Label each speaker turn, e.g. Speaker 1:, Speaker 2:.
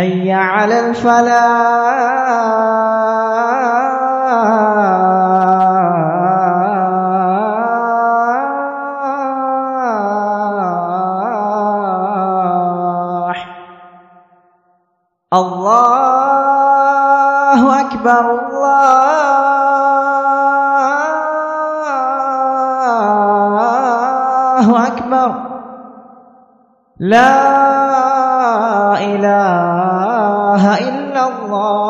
Speaker 1: حي على الفلاح. الله أكبر الله أكبر. لا الله